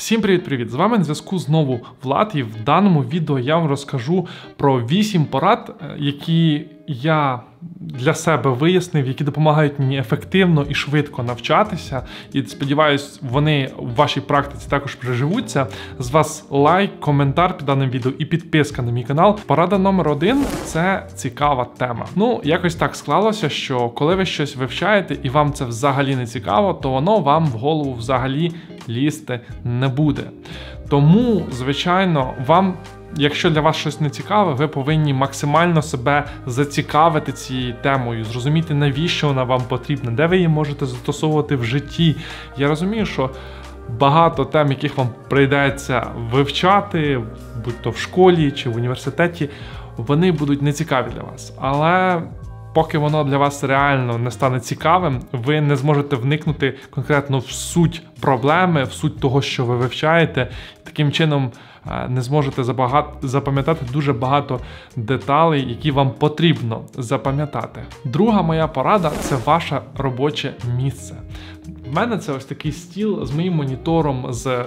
Всім привіт-привіт! З вами на зв'язку знову Влад, і в даному відео я вам розкажу про 8 порад, е, які я для себе вияснив, які допомагають мені ефективно і швидко навчатися. І сподіваюсь, вони в вашій практиці також приживуться. З вас лайк, коментар під даним відео і підписка на мій канал. Порада номер один це цікава тема. Ну, якось так склалося, що коли ви щось вивчаєте і вам це взагалі не цікаво, то воно вам в голову взагалі лізти не буде. Тому, звичайно, вам. Якщо для вас щось не цікаве, ви повинні максимально себе зацікавити цією темою, зрозуміти, навіщо вона вам потрібна, де ви її можете застосовувати в житті. Я розумію, що багато тем, яких вам прийдеться вивчати, будь то в школі чи в університеті, вони будуть нецікаві для вас. Але поки воно для вас реально не стане цікавим, ви не зможете вникнути конкретно в суть проблеми, в суть того, що ви вивчаєте. Таким чином не зможете запам'ятати дуже багато деталей, які вам потрібно запам'ятати. Друга моя порада це ваше робоче місце. В мене це ось такий стіл з моїм монітором, з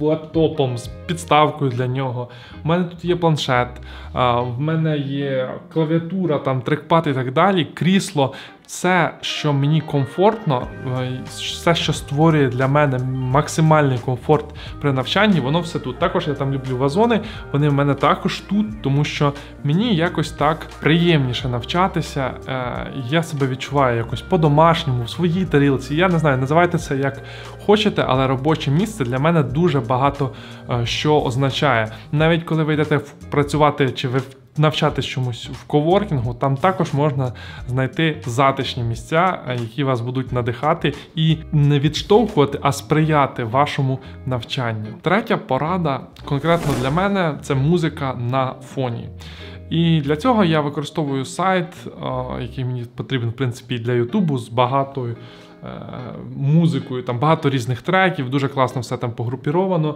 лептопом, з підставкою для нього. У мене тут є планшет, в мене є клавіатура, там трекпад і так далі, крісло все, що мені комфортно, е, все, що створює для мене максимальний комфорт при навчанні, воно все тут. Також я там люблю вазони, вони в мене також тут, тому що мені якось так приємніше навчатися. Е, я себе відчуваю якось по-домашньому, в своїй тарілці. Я не знаю, називайте це як хочете, але робоче місце для мене дуже багато е, що означає. Навіть коли ви йдете працювати чи ви навчатись чомусь в коворкінгу, там також можна знайти затишні місця, е, які вас будуть надихати і не відштовхувати, а сприяти вашому навчанню. Третя порада конкретно для мене це музика на фоні. І для цього я використовую сайт, е, який мені потрібен в принципі для Ютубу з багатою музикою, там багато різних треків, дуже класно все там погрупіровано.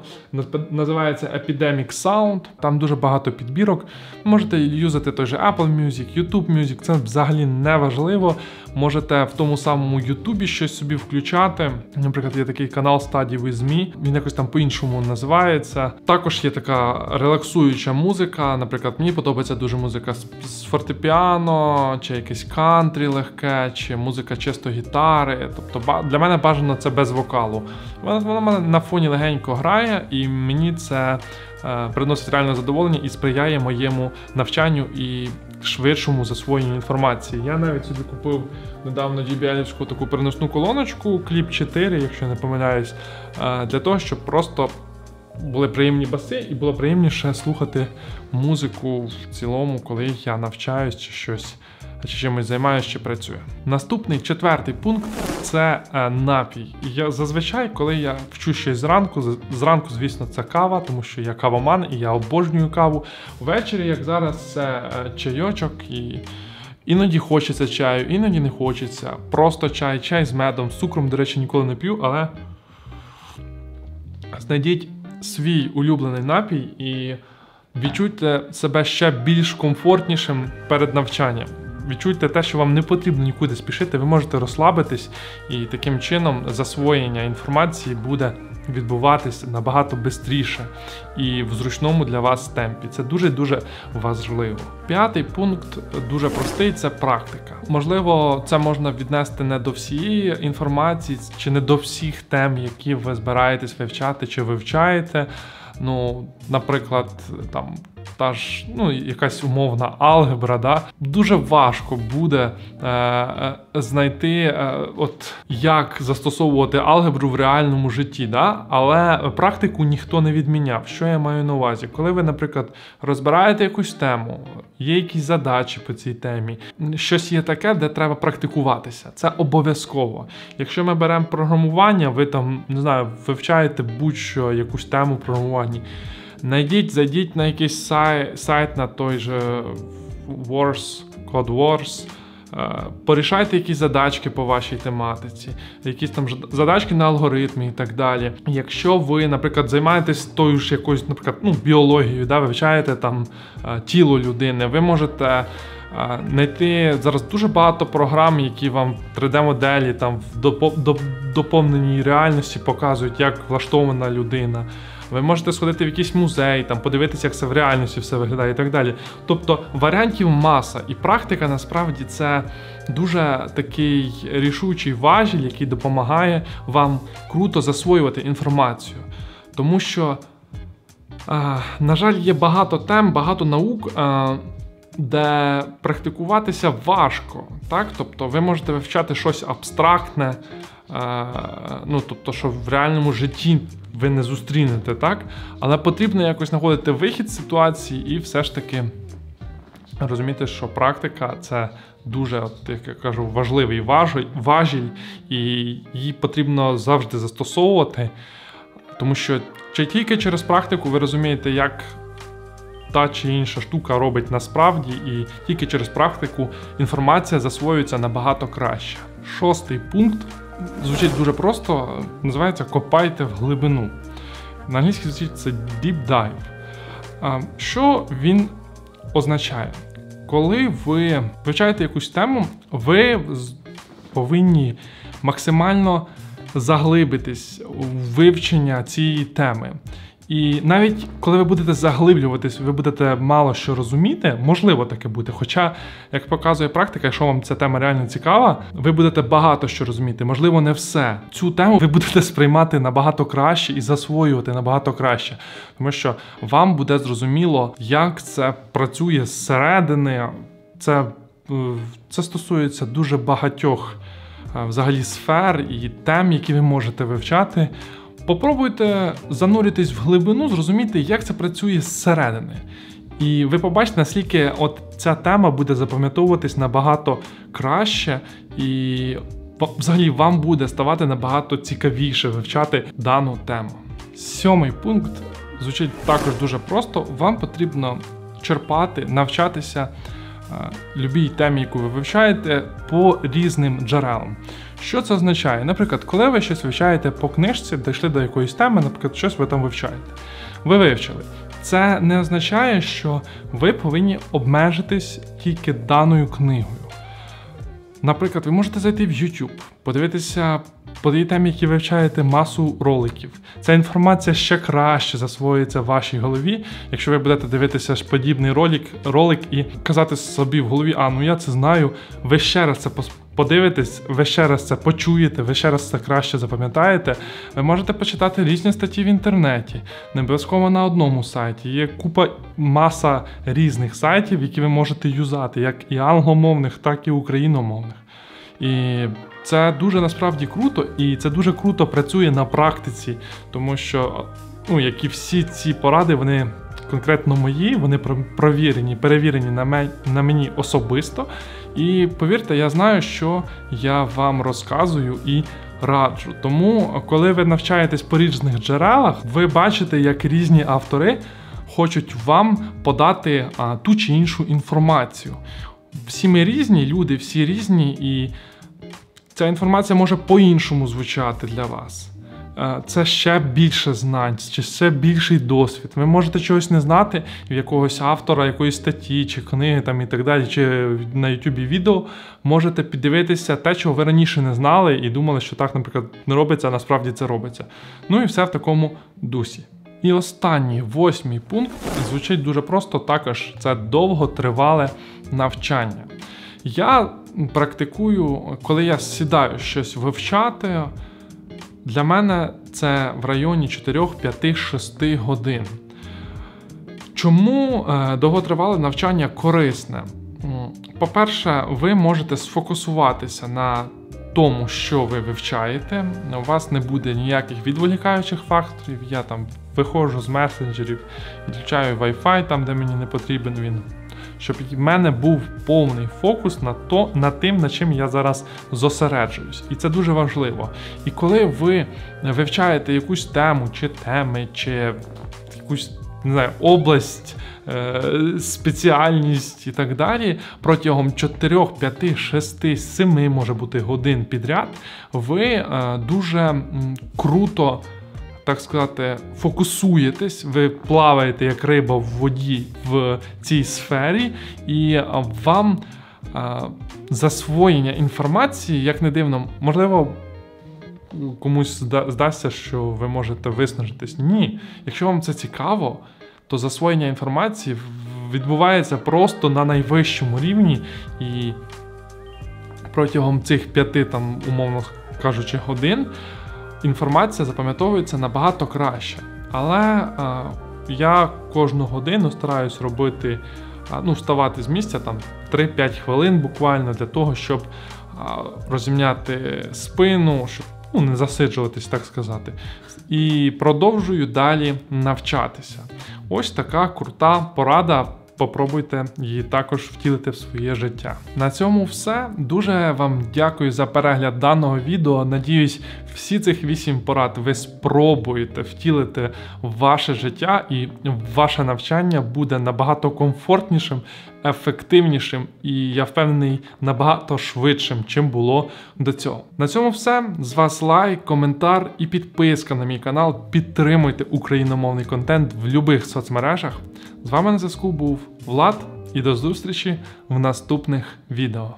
Називається Epidemic Sound, там дуже багато підбірок. Можете юзати той же Apple Music, YouTube Music, це взагалі не важливо. Можете в тому самому Ютубі щось собі включати. Наприклад, є такий канал Study with Me, він якось там по-іншому називається. Також є така релаксуюча музика. Наприклад, мені подобається дуже музика з фортепіано, чи якесь кантрі легке, чи музика чисто гітари. Тобто для мене бажано це без вокалу. Вона мене на фоні легенько грає, і мені це е, приносить реальне задоволення і сприяє моєму навчанню і швидшому засвоєнню інформації. Я навіть собі купив недавно JBL таку переносну колоночку, кліп 4, якщо не помиляюсь, е, для того, щоб просто. Були приємні баси, і було приємніше слухати музику в цілому, коли я навчаюсь чи щось чи чимось займаюся чи працюю. Наступний четвертий пункт це е, напій. Я зазвичай, коли я вчу щось зранку, зранку, звісно, це кава, тому що я кавоман і я обожнюю каву. Ввечері, як зараз, це е, чайочок і. Іноді хочеться чаю, іноді не хочеться. Просто чай, чай з медом, з цукром, до речі, ніколи не п'ю, але знайдіть свій улюблений напій і відчуйте себе ще більш комфортнішим перед навчанням відчуйте те, що вам не потрібно нікуди спішити, ви можете розслабитись, і таким чином засвоєння інформації буде відбуватись набагато швидше і в зручному для вас темпі. Це дуже-дуже важливо. П'ятий пункт дуже простий це практика. Можливо, це можна віднести не до всієї інформації чи не до всіх тем, які ви збираєтесь вивчати чи вивчаєте. Ну, наприклад, там та ж ну, якась умовна алгебра, да, дуже важко буде е, е, знайти, е, от як застосовувати алгебру в реальному житті. Да? Але практику ніхто не відміняв. Що я маю на увазі? Коли ви, наприклад, розбираєте якусь тему, є якісь задачі по цій темі, щось є таке, де треба практикуватися. Це обов'язково. Якщо ми беремо програмування, ви там не знаю, вивчаєте будь-що якусь тему програмування. Найдіть, зайдіть на якийсь сайт, сайт на той же Wars, Code Wars, е, порішайте якісь задачки по вашій тематиці, якісь там задачки на алгоритмі і так далі. Якщо ви, наприклад, займаєтесь тою ж якоюсь, наприклад, ну, біологією, да, вивчаєте там е, тіло людини, ви можете знайти зараз дуже багато програм, які вам 3D-моделі там в доповненій реальності показують, як влаштована людина. Ви можете сходити в якийсь музей, там подивитися, як це в реальності все виглядає і так далі. Тобто варіантів маса, і практика насправді це дуже такий рішучий важіль, який допомагає вам круто засвоювати інформацію. Тому що, на жаль, є багато тем, багато наук. Де практикуватися важко, так? Тобто ви можете вивчати щось абстрактне, ну тобто, що в реальному житті ви не зустрінете, так? Але потрібно якось знаходити вихід з ситуації і все ж таки розуміти, що практика це дуже, от, як я кажу, важливий важіль, і її потрібно завжди застосовувати, тому що чи тільки через практику ви розумієте, як. Та чи інша штука робить насправді, і тільки через практику інформація засвоюється набагато краще. Шостий пункт звучить дуже просто, називається Копайте в глибину. На англійській звучить це Deep Dive. Що він означає? Коли ви вивчаєте якусь тему, ви повинні максимально заглибитись у вивчення цієї теми. І навіть коли ви будете заглиблюватись, ви будете мало що розуміти, можливо таке бути. Хоча, як показує практика, якщо вам ця тема реально цікава, ви будете багато що розуміти, можливо, не все. Цю тему ви будете сприймати набагато краще і засвоювати набагато краще, тому що вам буде зрозуміло, як це працює зсередини. Це, е, Це стосується дуже багатьох е, взагалі сфер і тем, які ви можете вивчати. Попробуйте зануритись в глибину, зрозуміти, як це працює зсередини. І ви побачите, наскільки от ця тема буде запам'ятовуватись набагато краще, і взагалі вам буде ставати набагато цікавіше вивчати дану тему. Сьомий пункт звучить також дуже просто. Вам потрібно черпати, навчатися любій темі, яку ви вивчаєте, по різним джерелам. Що це означає? Наприклад, коли ви щось вивчаєте по книжці, дійшли до якоїсь теми, наприклад, щось ви там вивчаєте. Ви вивчили. Це не означає, що ви повинні обмежитись тільки даною книгою. Наприклад, ви можете зайти в YouTube, подивитися по тій темі, які вивчаєте масу роликів. Ця інформація ще краще засвоїться в вашій голові, якщо ви будете дивитися ж подібний ролик ролик і казати собі в голові, а ну я це знаю, ви ще раз це подивитесь, ви ще раз це почуєте, ви ще раз це краще запам'ятаєте. Ви можете почитати різні статті в інтернеті, не обов'язково на одному сайті. Є купа маса різних сайтів, які ви можете юзати, як і англомовних, так і україномовних. І це дуже насправді круто, і це дуже круто працює на практиці, тому що, ну, як і всі ці поради, вони конкретно мої, вони провірені, перевірені на, мені особисто. І повірте, я знаю, що я вам розказую і раджу. Тому, коли ви навчаєтесь по різних джерелах, ви бачите, як різні автори хочуть вам подати а, ту чи іншу інформацію. Всі ми різні, люди, всі різні, і ця інформація може по-іншому звучати для вас. Е, це ще більше знань, чи ще більший досвід. Ви можете чогось не знати в якогось автора, якоїсь статті, чи книги там і так далі, чи на Ютубі відео можете піддивитися те, чого ви раніше не знали, і думали, що так, наприклад, не робиться, а насправді це робиться. Ну і все в такому дусі. І останній восьмий пункт звучить дуже просто, також це довготривале навчання. Я практикую, коли я сідаю щось вивчати, для мене це в районі 4, 5, 6 годин. Чому е, довготривале навчання корисне? По-перше, ви можете сфокусуватися на тому, що ви вивчаєте. У вас не буде ніяких відволікаючих факторів. Я там виходжу з месенджерів, відключаю Wi-Fi там, де мені не потрібен він щоб в мене був повний фокус на то, на тим, на чим я зараз зосереджуюсь. І це дуже важливо. І коли ви вивчаєте якусь тему, чи теми, чи якусь не знаю, область. Е, спеціальність і так далі протягом 4, 5, 6, 7 може бути годин підряд, ви е, дуже круто так сказати, фокусуєтесь, ви плаваєте як риба в воді в цій сфері, і вам засвоєння інформації, як не дивно, можливо. Комусь здасться, що ви можете виснажитись. Ні. Якщо вам це цікаво, то засвоєння інформації відбувається просто на найвищому рівні, і протягом цих п'яти, там, умовно кажучи, годин інформація запам'ятовується набагато краще. Але а, я кожну годину стараюсь робити, а, ну, вставати з місця там 3-5 хвилин буквально для того, щоб а, розімняти спину, щоб ну, не засиджуватись, так сказати. І продовжую далі навчатися. Ось така крута порада Попробуйте її також втілити в своє життя. На цьому все. Дуже вам дякую за перегляд даного відео. Надіюсь, всі цих вісім порад ви спробуєте втілити в ваше життя, і ваше навчання буде набагато комфортнішим, ефективнішим і я впевнений набагато швидшим, чим було до цього. На цьому все. З вас лайк, коментар і підписка на мій канал. Підтримуйте україномовний контент в будь-яких соцмережах. З вами на зв'язку був Влад і до зустрічі в наступних відео.